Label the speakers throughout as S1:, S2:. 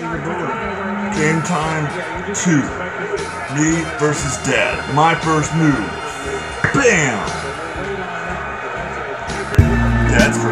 S1: Game time two. Me versus Dad. My first move. Bam! Dad's first.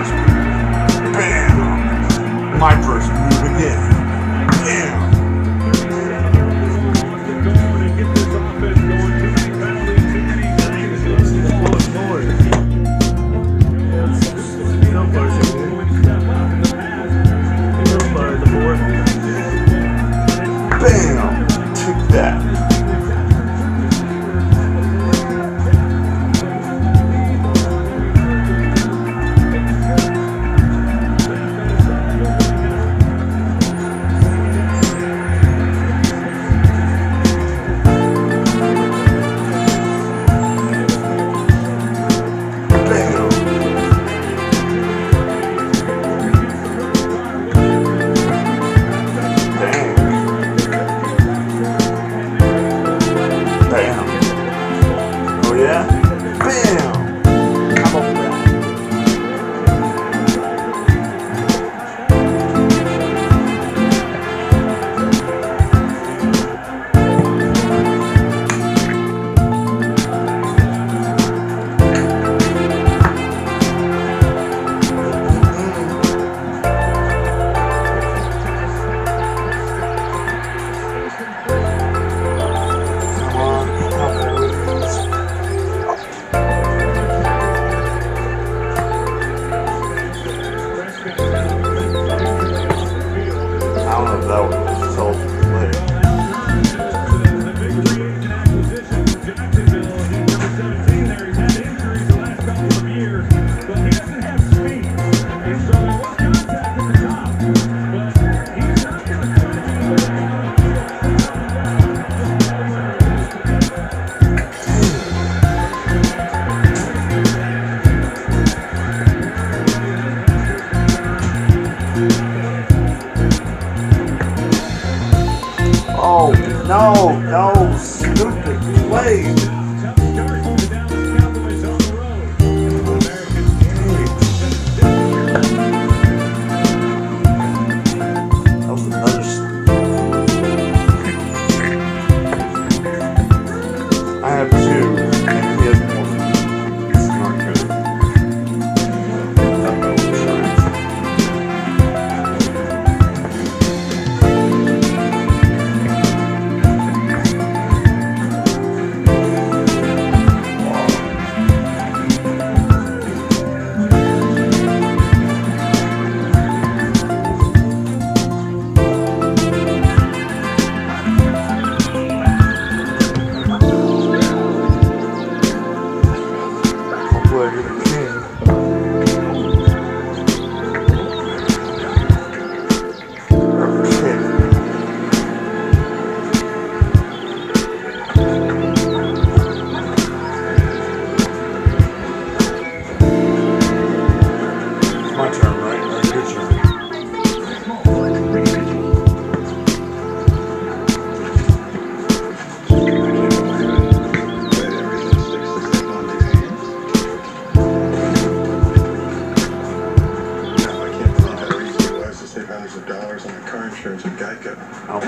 S1: No, no, stupid way. cars on car insurance at Geico. Oh.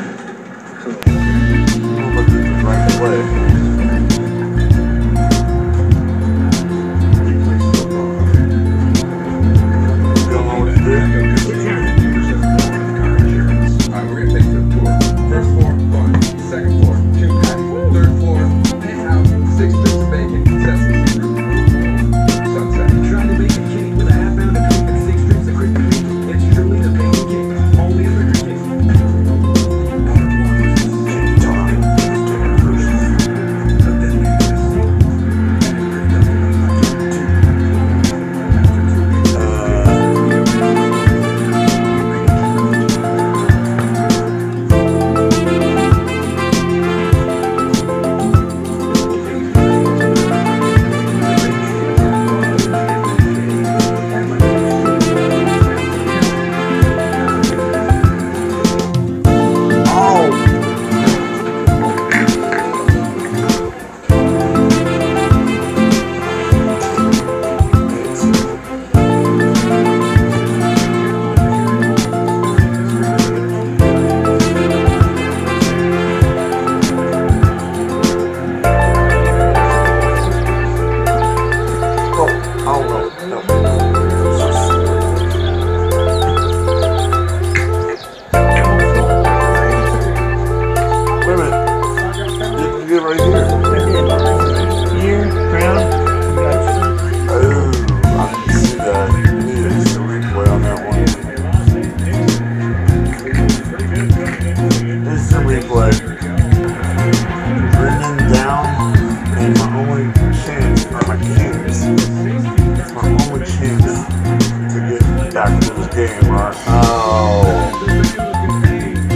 S1: Cool. Right away.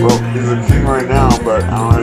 S1: Well, he's a king right now, but I don't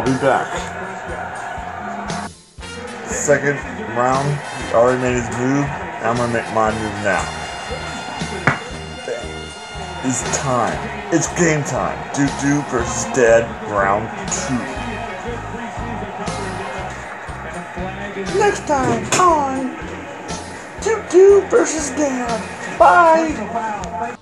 S1: I'll be back. Second round, he already made his move. I'm gonna make my move now. It's time. It's game time. Doo Doo versus Dead, round two. Next time on Doo Doo versus Dad. Bye.